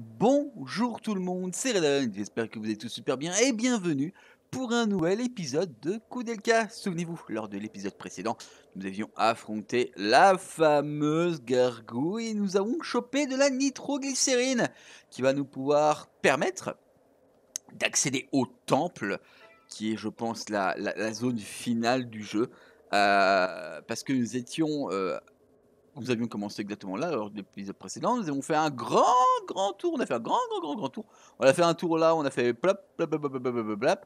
Bonjour tout le monde, c'est Redon, j'espère que vous êtes tous super bien et bienvenue pour un nouvel épisode de Koudelka. Souvenez-vous, lors de l'épisode précédent, nous avions affronté la fameuse gargouille et nous avons chopé de la nitroglycérine qui va nous pouvoir permettre d'accéder au temple qui est je pense la zone finale du jeu euh, parce que nous étions euh, nous avions commencé exactement là lors de l'épisode précédent. Nous avons fait un grand, grand tour. On a fait un grand, grand, grand, grand tour. On a fait un tour là, on a fait plop, plop, plop, plop, plop, plop,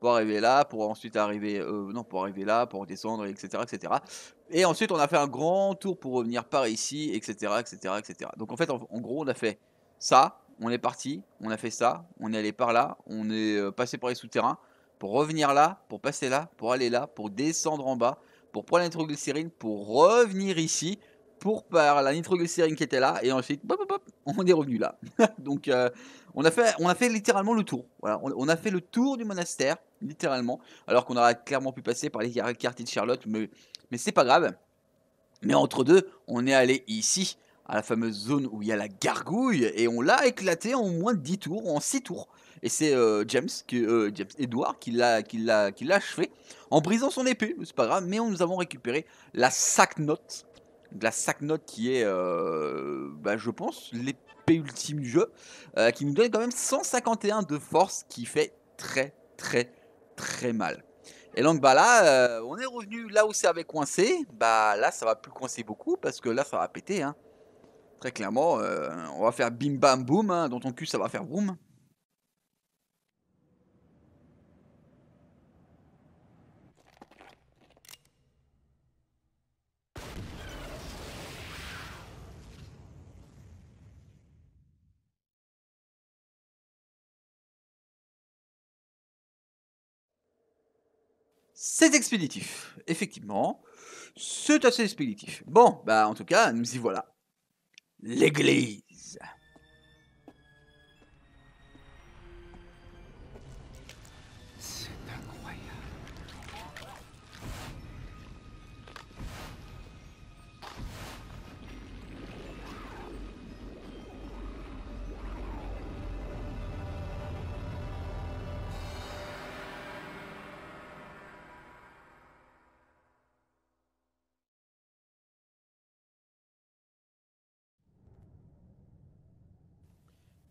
pour arriver là, pour ensuite arriver, euh, non, pour arriver là, pour descendre, etc., etc. Et ensuite, on a fait un grand tour pour revenir par ici, etc., etc., etc. Donc en fait, en, en gros, on a fait ça, on est parti, on a fait ça, on est allé par là, on est euh, passé par les souterrains, pour revenir là, pour passer là, pour aller là, pour descendre en bas, pour prendre la nitroglycérine, pour revenir ici, pour par la nitroglycérine qui était là et ensuite on est revenu là. Donc euh, on a fait on a fait littéralement le tour. Voilà, on, a fait le tour du monastère littéralement alors qu'on aurait clairement pu passer par les quar- quartiers de Charlotte mais mais c'est pas grave. Mais entre deux, on est allé ici à la fameuse zone où il y a la gargouille et on l'a éclaté en moins de 10 tours, en 6 tours. Et c'est euh, James, qui, euh, James Edward qui l'a qui l'a qui l'a achevé en brisant son épée, c'est pas grave, mais on, nous avons récupéré la sac note de la sac note qui est, euh, bah, je pense, l'épée ultime du jeu, euh, qui nous donne quand même 151 de force, qui fait très très très mal. Et donc bah là, euh, on est revenu là où ça avait coincé, bah là ça va plus coincer beaucoup parce que là ça va péter, hein. Très clairement, on va faire bim bam boum, hein, dans ton cul ça va faire boum. C'est expéditif, effectivement. C'est assez expéditif. Bon, bah en tout cas, nous y voilà. L'église.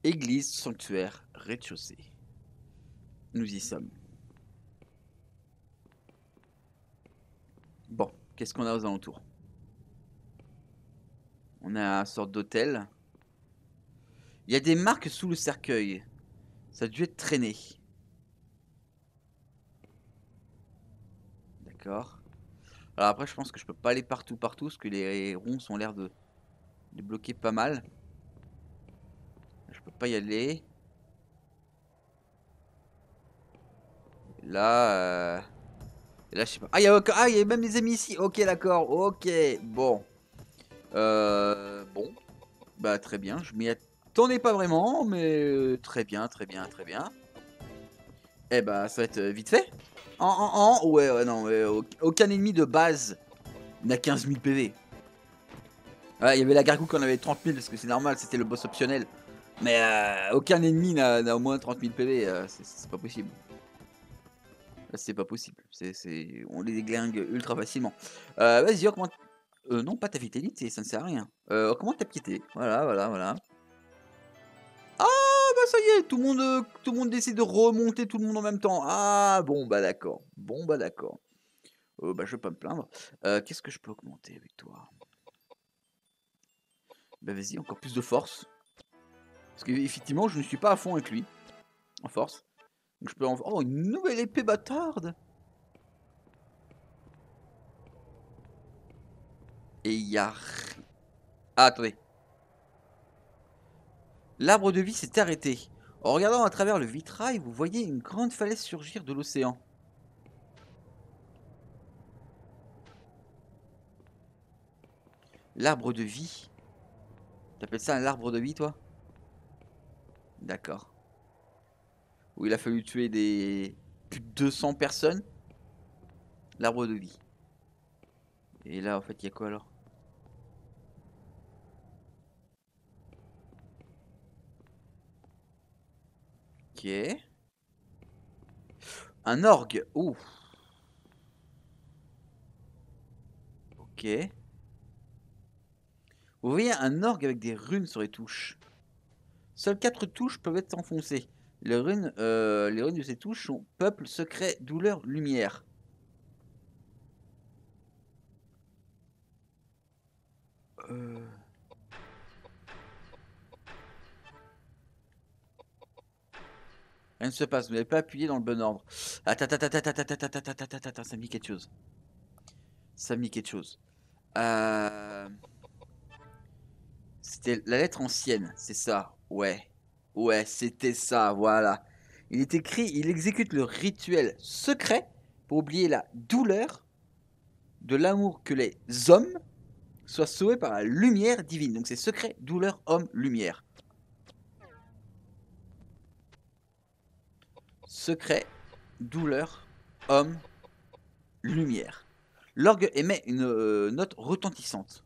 Église, sanctuaire, rez-de-chaussée. Nous y sommes. Bon, qu'est-ce qu'on a aux alentours? On a une sorte d'hôtel. Il y a des marques sous le cercueil. Ça a dû être traîné. D'accord. Alors après, je pense que je peux pas aller partout, partout, parce que les ronces ont l'air de, de bloquer pas mal. Peux pas y aller. Là, euh... là, je sais pas. Ah, il y a, ah, y a même des amis ici. Ok, d'accord. Ok, bon. Euh... Bon. Bah, très bien. Je m'y attendais pas vraiment, mais euh, très bien, très bien, très bien. Eh bah, ça va être euh, vite fait. En, en, en. Ouais, ouais, non. aucun ennemi de base n'a 15 000 PV. Ouais, il y avait la gargouille qui en avait 30 000 parce que c'est normal, c'était le boss optionnel. Mais euh, aucun ennemi n'a au moins 30 000 PV, c'est- pas possible. C'est pas possible, c'est on les déglingue ultra facilement. Euh, Vas-y, augmente. Euh, non, pas ta vitalité, ça ne sert à rien. Augmente ta piété. Voilà, voilà, voilà. Ah, bah ça y est, tout le monde, tout le monde décide de remonter tout le monde en même temps. Ah, bon, bah d'accord. Bon, bah d'accord. Bah, je vais pas me plaindre. Qu'est-ce que je peux augmenter avec toi? Bah, vas-y, encore plus de force. Parce qu'effectivement, je ne suis pas à fond avec lui. En force. Donc je peux en... Oh, une nouvelle épée bâtarde Et il y a... Ah, attendez. L'arbre de vie s'est arrêté. En regardant à travers le vitrail, vous voyez une grande falaise surgir de l'océan. L'arbre de vie T'appelles ça un arbre de vie, toi? D'accord. Où il a fallu tuer des plus de 200 personnes. L'arbre de vie. Et là, en fait, il y a quoi alors? Ok. Un orgue. Ouh. Ok. Vous voyez un orgue avec des runes sur les touches. Seules quatre touches peuvent être enfoncées. Les runes, de ces touches sont peuple, secret, douleur, lumière. Euh... Rien ne se passe, vous n'avez pas appuyé dans le bon ordre. Attends, attends, attends, attends, attends, attends, attends, ça me dit quelque chose. Ça me dit quelque chose. C'était la lettre ancienne, c'est ça. Ouais. Ouais, c'était ça, voilà. Il est écrit, il exécute le rituel secret pour oublier la douleur de l'amour que les hommes soient sauvés par la lumière divine. Donc c'est secret, douleur, homme, lumière. Secret, douleur, homme, lumière. L'orgue émet une euh, note retentissante.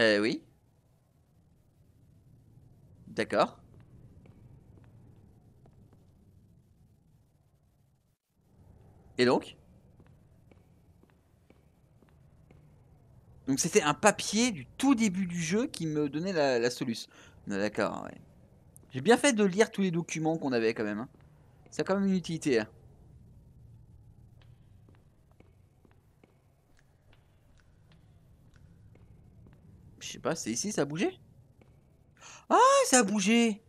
Euh, oui. D'accord. Et donc? Donc c'était un papier du tout début du jeu qui me donnait la, la soluce. D'accord, ouais. J'ai bien fait de lire tous les documents qu'on avait quand même. Hein. Ça a quand même une utilité. Hein. Je sais pas, c'est ici, ça a bougé? Ah, ça a bougé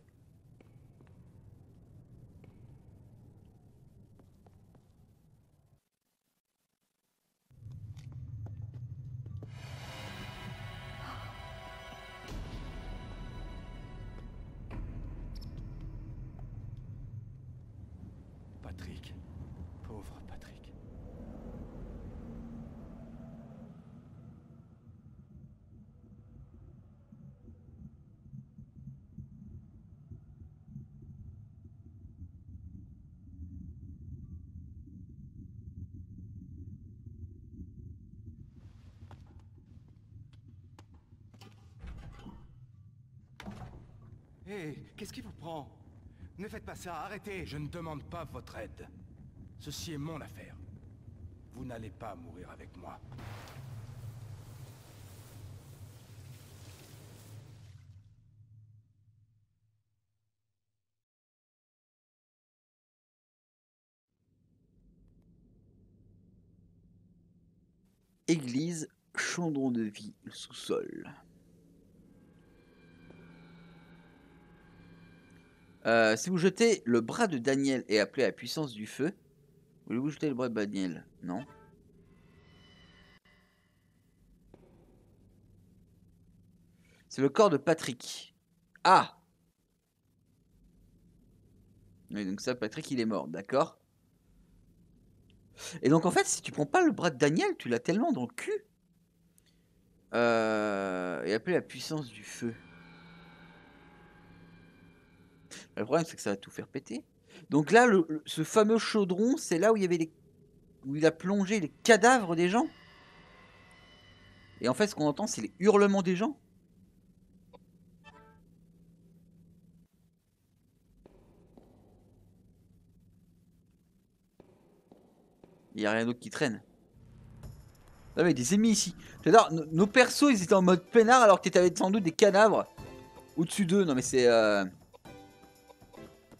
Ne faites pas ça, arrêtez Je ne demande pas votre aide. Ceci est mon affaire. Vous n'allez pas mourir avec moi. Église, chaudron de vie, le sous-sol. Euh, si vous jetez le bras de Daniel et appelez la puissance du feu, voulez-vous jeter le bras de Daniel? Non. C'est le corps de Patrick. Ah Oui, donc ça, Patrick, il est mort, d'accord? Et donc, en fait, si tu prends pas le bras de Daniel, tu l'as tellement dans le cul. Euh, et appeler la puissance du feu. Le problème, c'est que ça va tout faire péter. Donc là, ce fameux chaudron, c'est là où il y avait les... où il a plongé les cadavres des gens. Et en fait, ce qu'on entend, c'est les hurlements des gens. Il n'y a rien d'autre qui traîne. Ah mais des ennemis ici. Nos- nos persos, ils étaient en mode peinard alors que t'avais sans doute des cadavres au-dessus d'eux. Non mais c'est... euh,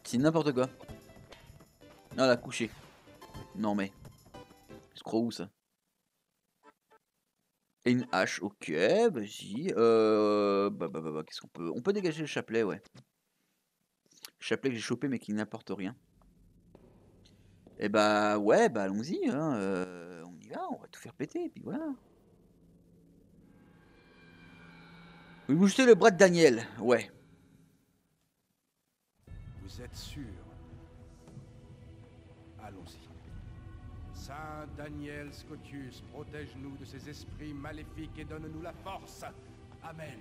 C'est n'importe quoi. Ah la couché. Non mais... Crois où ça? Et une hache, ok, vas-y. Euh... Bah, bah, bah, bah, qu'est-ce qu'on peut... On peut dégager le chapelet, ouais. Le chapelet que j'ai chopé mais qui n'apporte rien. Et bah ouais, bah allons-y, hein, euh, on y va, on va tout faire péter, et puis voilà. Vous jetez le bras de Daniel, ouais. Vous êtes sûr? Allons-y. Saint Daniel Scotius, protège-nous de ces esprits maléfiques et donne-nous la force. Amen.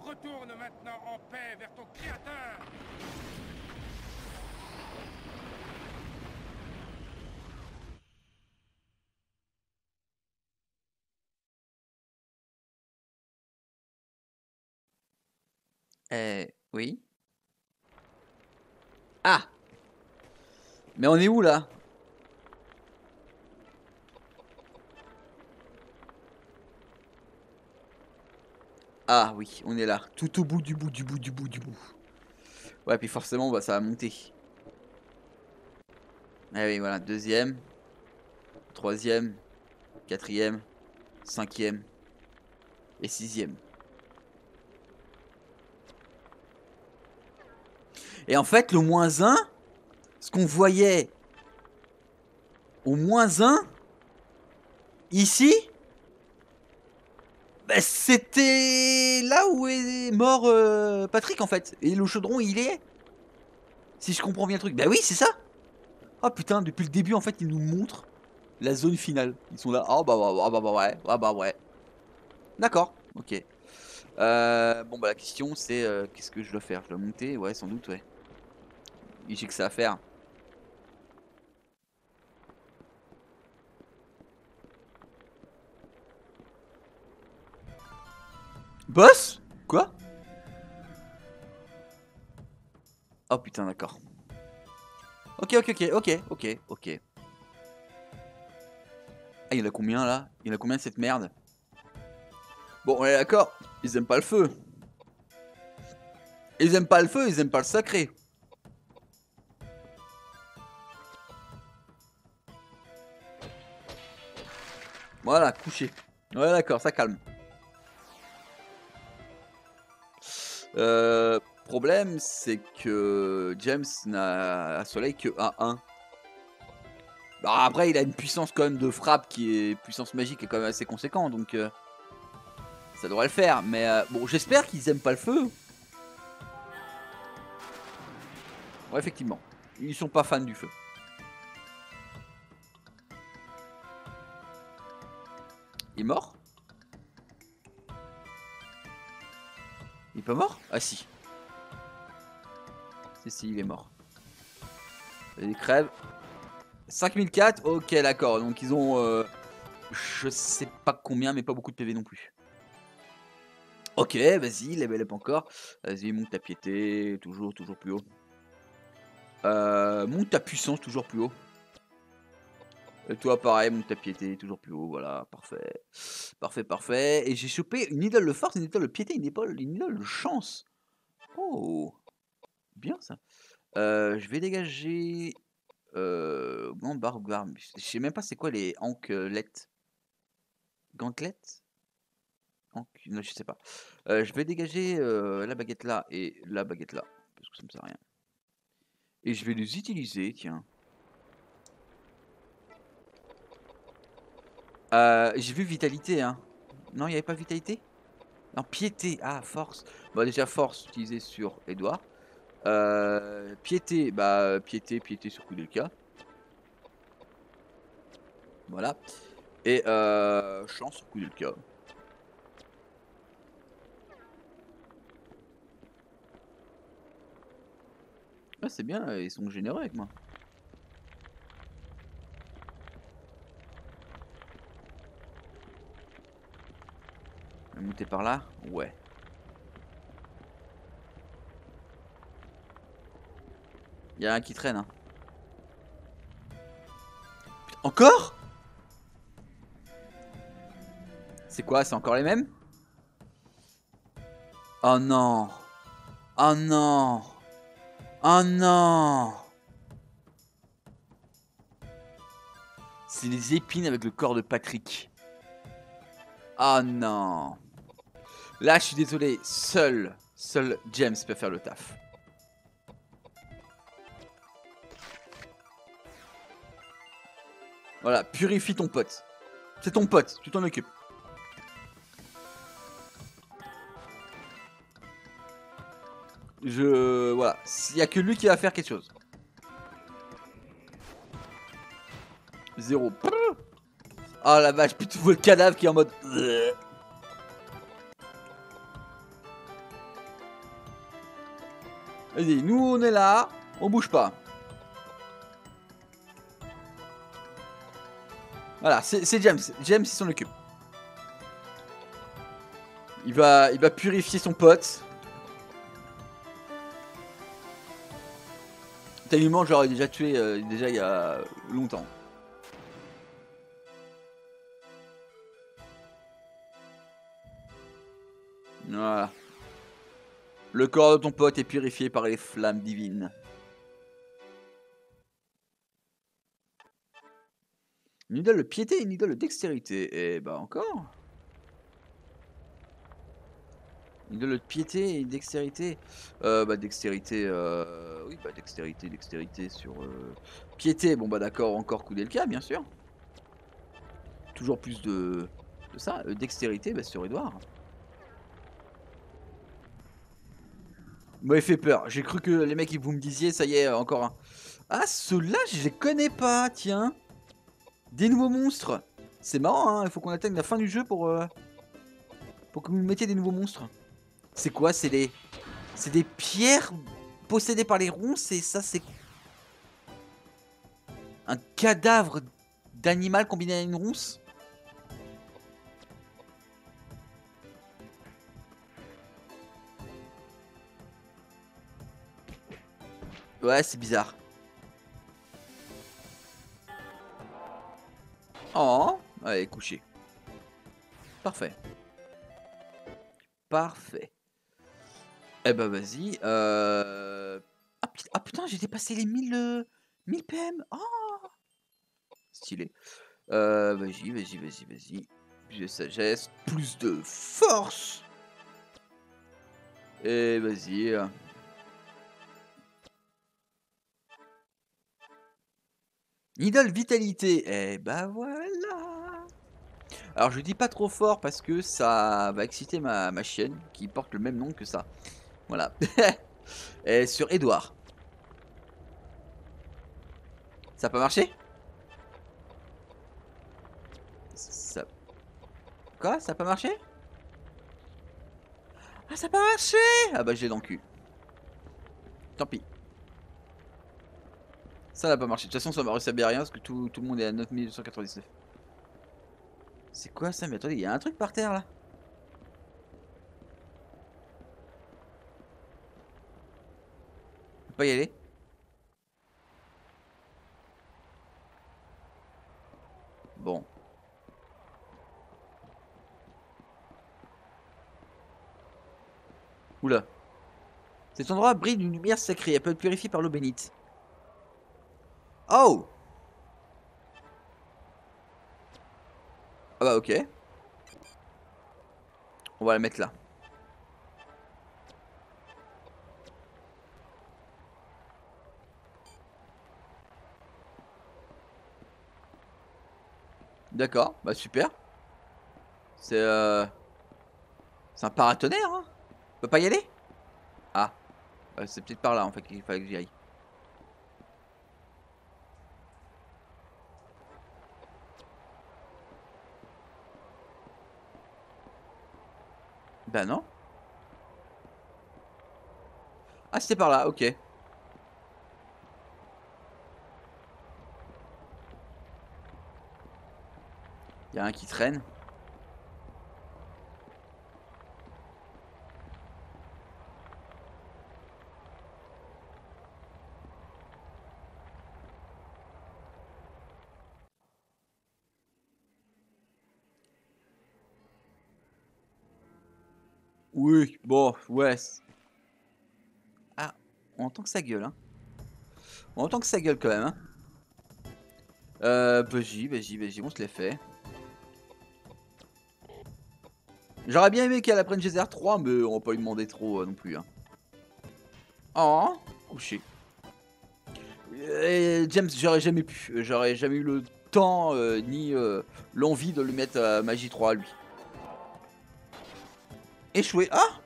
Retourne maintenant en paix vers ton créateur. Euh, oui. Ah Mais on est où là? Ah oui, on est là. Tout au bout du bout du bout du bout du bout. Ouais, puis forcément, bah, ça va monter. Ah oui, voilà. Deuxième. Troisième. Quatrième. Cinquième. Et sixième. Et en fait, le moins 1, ce qu'on voyait au moins 1, ici, bah, c'était là où est mort euh, Patrick en fait. Et le chaudron, il est. Si je comprends bien le truc. Bah oui, c'est ça. Ah putain, depuis le début, en fait, ils nous montrent la zone finale. Ils sont là. Ah bah, bah, bah, bah, bah ouais. Ah bah ouais. D'accord. Ok. Euh, bon bah la question c'est euh, qu'est-ce que je dois faire? Je dois monter? Ouais, sans doute, ouais. J'ai que ça à faire. Boss? Quoi? Oh putain, d'accord. Ok, ok, ok, ok, ok, ok. Ah, il a combien là? Il a combien cette merde? Bon, on est d'accord. Ils aiment pas le feu. Ils aiment pas le feu, ils aiment pas le sacré. Voilà, couché. Ouais, d'accord, ça calme. Euh, problème, c'est que James n'a à soleil que A1. Bah, après, il a une puissance quand même de frappe qui est puissance magique est quand même assez conséquent, donc euh, ça devrait le faire. Mais euh, bon, j'espère qu'ils aiment pas le feu. Ouais, effectivement, ils sont pas fans du feu. Il est mort? Est pas mort? Ah si. Si, si, il est mort. Il crève. 5004 Ok, d'accord. Donc ils ont... Euh, je sais pas combien, mais pas beaucoup de PV non plus. Ok, vas-y, level up encore. Vas-y, monte ta piété. Toujours, toujours plus haut. Euh, monte ta puissance, toujours plus haut. Toi, pareil, monte ta piété, toujours plus haut, voilà, parfait. Parfait, parfait. Et j'ai chopé une idole de force, une idole de piété, une, épaule, une idole de chance. Oh, bien ça. Euh, je vais dégager... Euh, Je sais même pas c'est quoi les anklettes. Gantelettes Non, je sais pas. Euh, je vais dégager euh, la baguette là et la baguette là. Parce que ça me sert à rien. Et je vais les utiliser, tiens. Euh, j'ai vu vitalité, hein. Non, il n'y avait pas vitalité? Non, piété. Ah, force. Bon, déjà, force utilisée sur Edouard. Euh, piété, bah, piété, piété sur coup de. Voilà. Et euh, chance sur coup de. Ah, c'est bien, ils sont généreux avec moi. Par là? Ouais. Il y a un qui traîne. Hein. Encore? C'est quoi C'est encore les mêmes? Oh non Oh non Oh non C'est les épines avec le corps de Patrick. Oh non Là, je suis désolé, seul, seul James peut faire le taf. Voilà, purifie ton pote. C'est ton pote, tu t'en occupes. Je... Voilà, il n'y a que lui qui va faire quelque chose. Zéro. Oh la vache, vois le cadavre qui est en mode... Nous on est là, on bouge pas. Voilà, c'est James. James, il s'en occupe. Il va, il va purifier son pote. Tellement j'aurais déjà tué euh, déjà il y a longtemps. Le corps de ton pote est purifié par les flammes divines. Une idole de piété une idole de dextérité. Et bah encore. Une idole de piété et dextérité. Euh, bah dextérité. Euh... Oui, bah dextérité, dextérité sur... Euh... Piété, bon bah d'accord, encore coup cas bien sûr. Toujours plus de, de ça. Euh, dextérité, bah sur Edouard. Il fait peur. J'ai cru que les mecs, vous me disiez, ça y est, encore un. Ah, ceux-là, je les connais pas, tiens. Des nouveaux monstres. C'est marrant, hein. Il faut qu'on atteigne la fin du jeu pour... Euh, pour que vous mettiez des nouveaux monstres. C'est quoi? C'est des... C'est des pierres possédées par les ronces et ça, c'est... Un cadavre d'animal combiné à une ronce? Ouais, c'est bizarre. Oh, allez, couché. Parfait. Parfait. Eh ben, vas-y. Euh... Ah, ah, putain, j'ai dépassé les 1000, 1000 PM. Stylé. Euh, vas-y, vas-y, vas-y, vas-y. Plus de sagesse, plus de force. Et vas-y. Idole vitalité. Eh bah voilà. Alors je dis pas trop fort parce que ça va exciter ma, ma chienne qui porte le même nom que ça. Voilà. Sur Edouard. Ça pas marché? Ça... Quoi? Ça pas marché? Ah ça pas marché Ah bah j'ai dans le cul. Tant pis. Ça n'a pas marché. De toute façon, ça m'a réussi à rien parce que tout, tout, le monde est à 9299. C'est quoi ça Mais attendez, il y a un truc par terre là. On peut pas y aller? Bon. Oula. Cet endroit brille d'une lumière sacrée. Elle peut être purifiée par l'eau bénite. Oh Ah bah ok. On va la mettre là. D'accord, bah super. C'est euh... C'est un paratonnerre, hein? On peut pas y aller? Ah. Bah, c'est peut-être par là en fait qu'il fallait que j'y aille. Bah non. Ah, c'était par là, ok. Il y a un qui traîne. Oui, bon, ouais. Ah, on entend que ça gueule, hein. On entend que ça gueule quand même, hein. Euh, vas-y, vas-y, vas-y, on se l'est fait. J'aurais bien aimé qu'elle apprenne GZR 3, mais on va pas lui demander trop euh, non plus, hein. Oh, couché. James, j'aurais jamais pu. J'aurais jamais eu le temps euh, ni euh, l'envie de lui mettre à Magie 3 à lui. Échoué. Ah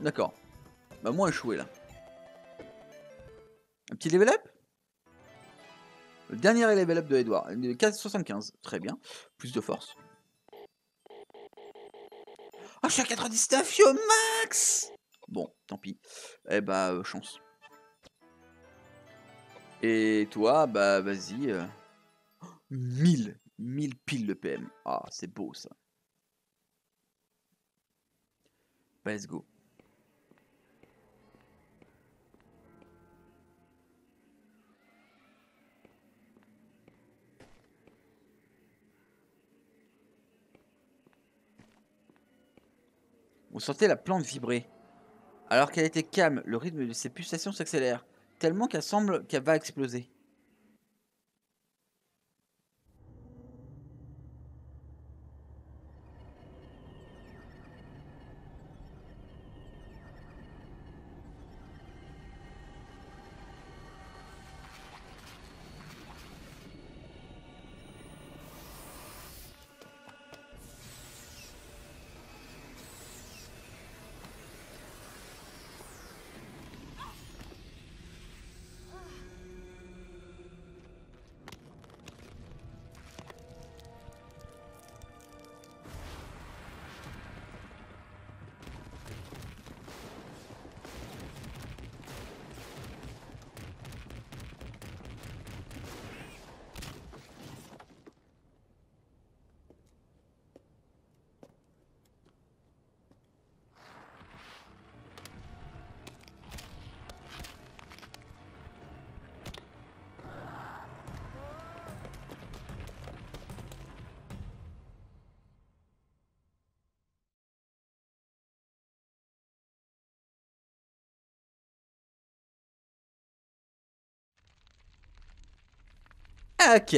D'accord. Bah moi échoué là. Un petit level up? Le dernier level up de Edouard. 75. Très bien. Plus de force. Oh, je suis à 99, je suis au max Bon, tant pis. Eh bah, euh, chance. Et toi, bah, vas-y. euh, 1000 1000 piles de PM. Ah, c'est beau ça. Bah, let's go. Vous sentez la plante vibrer. Alors qu'elle était calme, le rythme de ses pulsations s'accélère, tellement qu'elle semble qu'elle va exploser. Ok.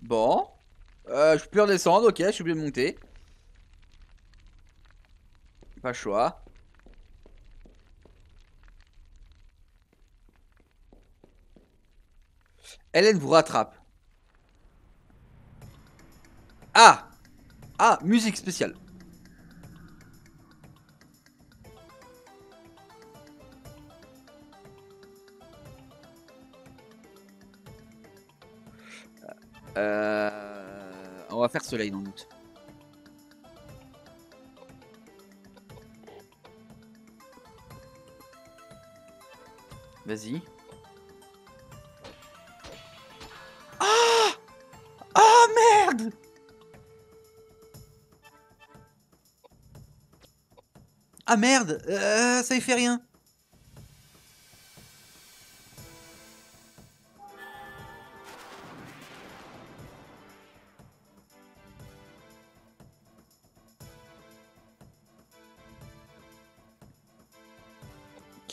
Bon. Euh, je peux redescendre, ok, je suis obligé de monter. Pas choix. Hélène vous rattrape. Ah Ah, musique spéciale. Euh, on va faire soleil dans le. Vas-y. Ah Ah merde Ah merde euh, Ça y fait rien.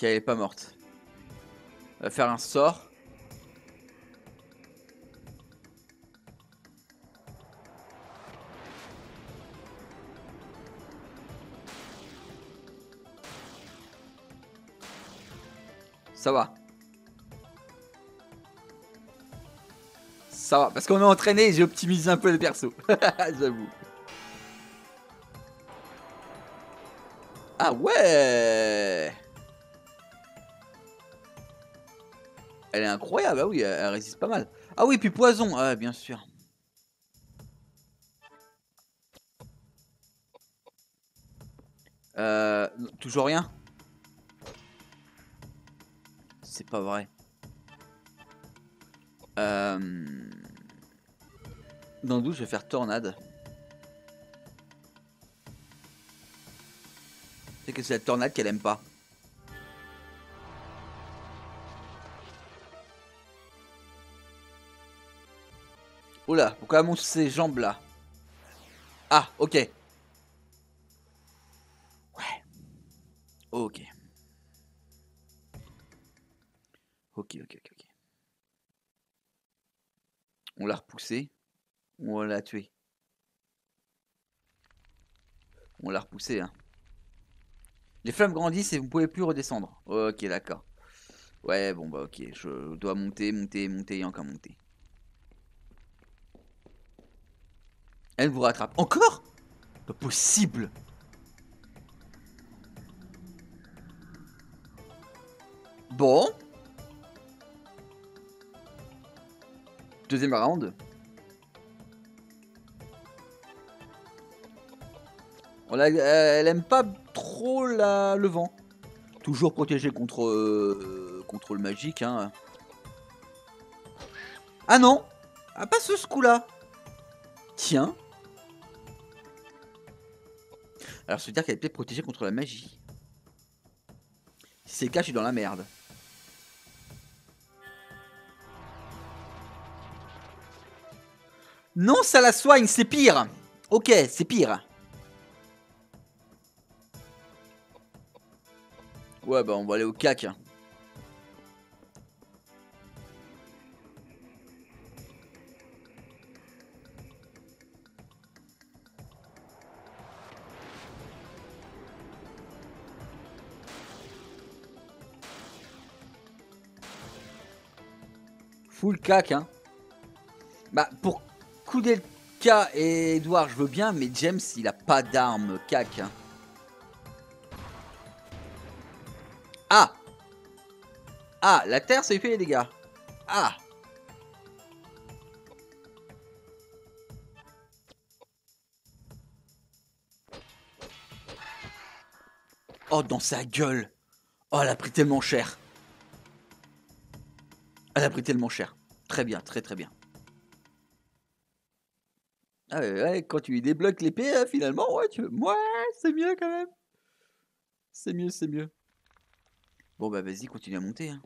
Elle est pas morte. Va faire un sort. Ça va. Ça va, parce qu'on est entraîné et j'ai optimisé un peu le perso. J'avoue. Ah ouais Elle est incroyable, ah oui, elle, résiste pas mal. Ah oui, puis poison, ah, bien sûr. Euh, toujours rien? C'est pas vrai. Euh... Dans le doute, je vais faire tornade. C'est que c'est la tornade qu'elle aime pas. Oula, pourquoi elle monte ces jambes là Ah, ok. Ouais. Ok. Ok, ok, ok, ok. On l'a repoussé. Ou on l'a tué? On l'a repoussé, hein. Les flammes grandissent et vous ne pouvez plus redescendre. Ok, d'accord. Ouais, bon bah ok. Je dois monter, monter, monter et encore monter. Elle vous rattrape. Encore? Pas possible Bon. Deuxième round. Elle aime pas trop la, le vent. Toujours protégée contre, euh, contre le magique. Hein. Ah non Ah pas ce coup-là Tiens. Alors ça veut dire qu'elle est protégée contre la magie. Si c'est le cas, je suis dans la merde. Non, ça la soigne, c'est pire. Ok, c'est pire. Ouais, bah on va aller au cac. Full cac, hein. Bah, pour Koudelka et Edouard, je veux bien, mais James, il a pas d'arme cac. hein. Ah Ah, la terre, lui fait les dégâts. Ah Oh, dans sa gueule Oh, elle a pris tellement cher Elle a pris tellement cher. Très bien, très très bien. Ah ouais, quand tu lui débloques l'épée, finalement, ouais, tu... ouais, c'est mieux quand même. C'est mieux, c'est mieux. Bon bah vas-y, continue à monter. hein.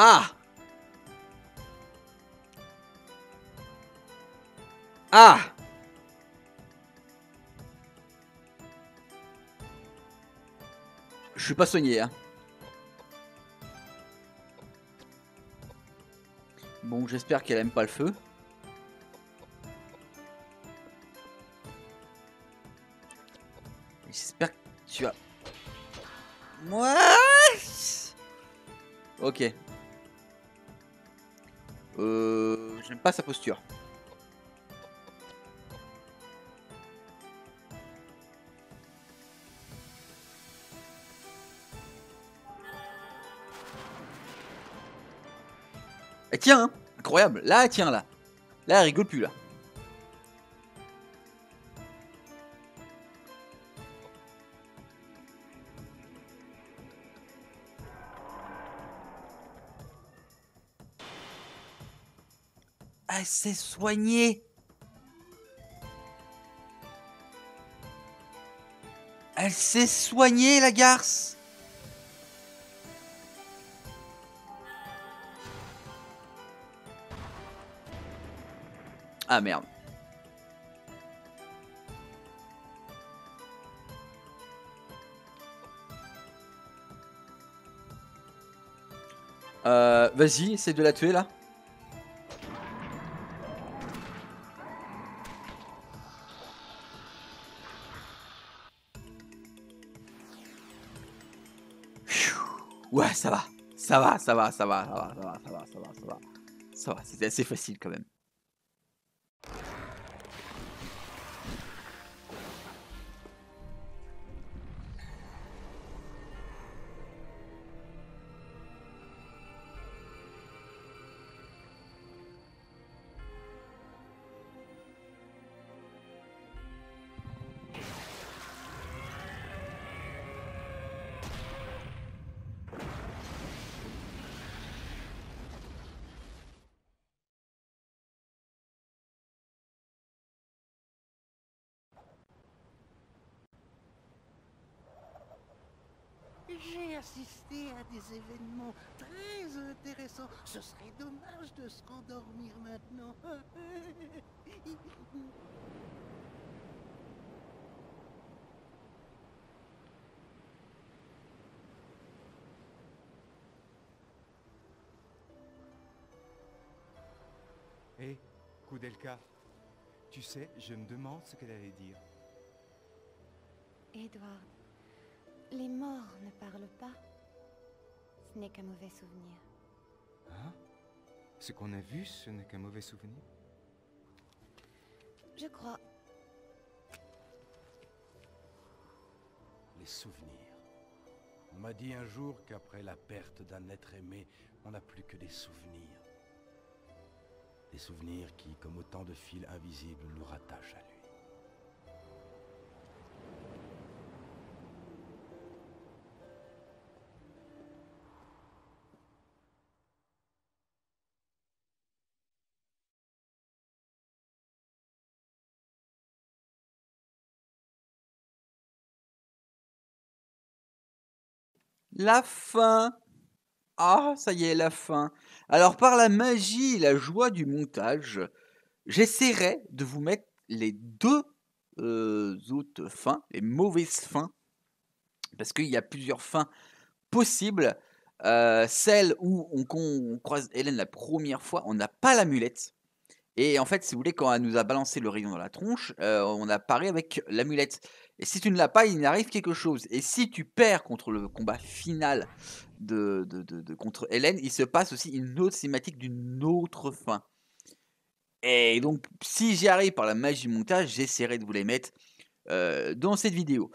Ah Ah Je suis pas soigné, hein. Bon, j'espère qu'elle aime pas le feu. Sa posture. Elle tient, hein Incroyable. Là, tient, là. Là, elle rigole plus, là. Elle s'est soignée. Elle s'est soignée, la garce. Ah merde. Euh, vas-y, essaie de la tuer là. Ça va, ça va, ça va, ça va, ça va, ça va, ça va, ça va. Ça assez facile quand même. J'ai assisté à des événements très intéressants. Ce serait dommage de se rendormir maintenant. Hé, Koudelka, tu sais, je me demande ce qu'elle allait dire. Edward, les morts ne parlent pas. Ce n'est qu'un mauvais souvenir. Hein? Ce qu'on a vu, ce n'est qu'un mauvais souvenir Je crois. Les souvenirs. On m'a dit un jour qu'après la perte d'un être aimé, on n'a plus que des souvenirs. Des souvenirs qui, comme autant de fils invisibles, nous rattachent à lui. La fin. Ah, ça y est, la fin. Alors, par la magie et la joie du montage, j'essaierai de vous mettre les deux euh, autres fins, les mauvaises fins, parce qu'il y a plusieurs fins possibles. Euh, celle où on, croise Hélène la première fois, on n'a pas l'amulette. Et en fait, si vous voulez, quand elle nous a balancé le rayon dans la tronche, euh, on a paré avec l'amulette. Et si tu ne l'as pas, il arrive quelque chose. Et si tu perds contre le combat final de, contre Hélène, il se passe aussi une autre cinématique d'une autre fin. Et donc, si j'y arrive par la magie du montage, j'essaierai de vous les mettre euh, dans cette vidéo.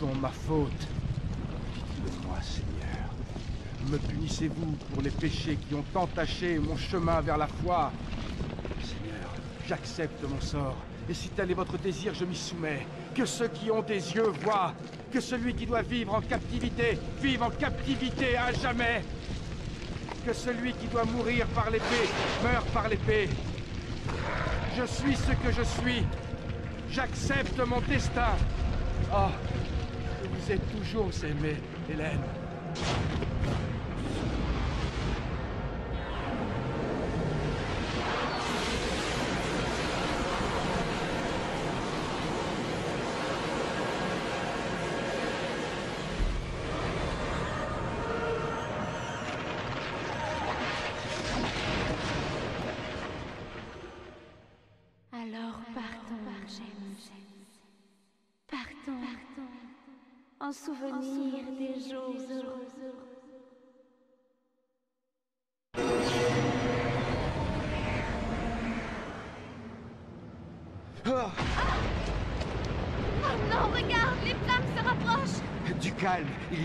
Ma faute Dites-le-moi, Seigneur. Me punissez-vous pour les péchés qui ont entaché mon chemin vers la foi? Seigneur, j'accepte mon sort. Et si tel est votre désir, je m'y soumets. Que ceux qui ont des yeux voient. Que celui qui doit vivre en captivité vive en captivité à jamais. Que celui qui doit mourir par l'épée meure par l'épée. Je suis ce que je suis. J'accepte mon destin. Oh, ai toujours aimé, Hélène.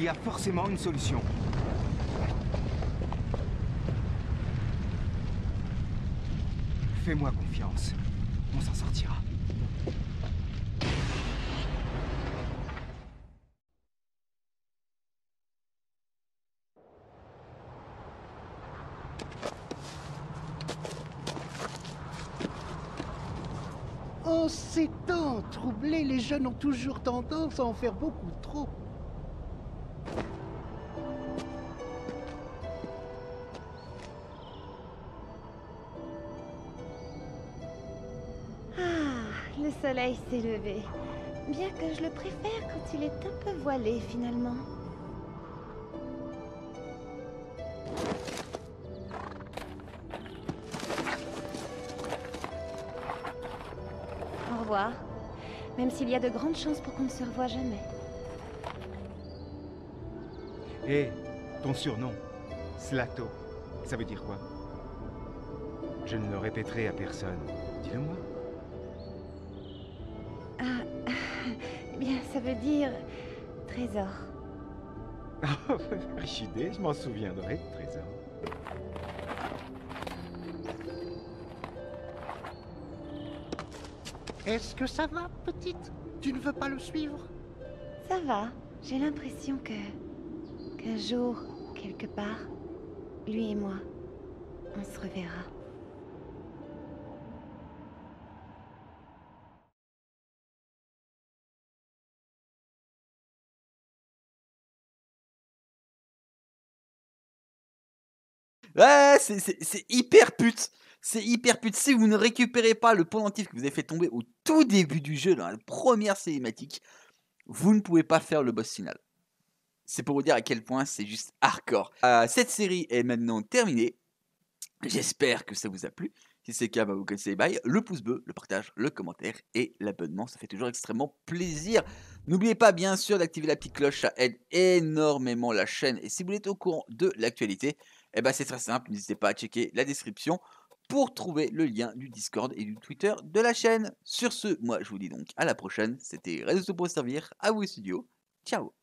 Y a forcément une solution. Fais-moi confiance. On s'en sortira. En ces temps troublés, les jeunes ont toujours tendance à en faire beaucoup trop. Soleil s'est levé. Bien que je le préfère quand il est un peu voilé finalement. Au revoir. même s'il y a de grandes chances pour qu'on ne se revoie jamais. Hé, ton surnom, Slato, ça veut dire quoi? Je ne le répéterai à personne. Dis-le-moi. Ah, eh bien, ça veut dire trésor. Riche idée, je m'en souviendrai, trésor. Est-ce que ça va, petite? Tu ne veux pas le suivre? Ça va, j'ai l'impression que... qu'un jour, quelque part, lui et moi, on se reverra. Ouais, c'est- hyper pute. C'est hyper pute. Si vous ne récupérez pas le pendentif que vous avez fait tomber au tout début du jeu, dans la première cinématique, vous ne pouvez pas faire le boss final. C'est pour vous dire à quel point c'est juste hardcore. Euh, cette série est maintenant terminée. J'espère que ça vous a plu. Si c'est le cas, bah, vous connaissez bails. Le pouce bleu, le partage, le commentaire et l'abonnement. Ça fait toujours extrêmement plaisir. N'oubliez pas bien sûr d'activer la petite cloche. Ça aide énormément la chaîne. Et si vous êtes au courant de l'actualité, eh ben c'est très simple. N'hésitez pas à checker la description pour trouver le lien du Discord et du Twitter de la chaîne. Sur ce, moi je vous dis donc à la prochaine. C'était Réseau pour servir. À vous studio. Ciao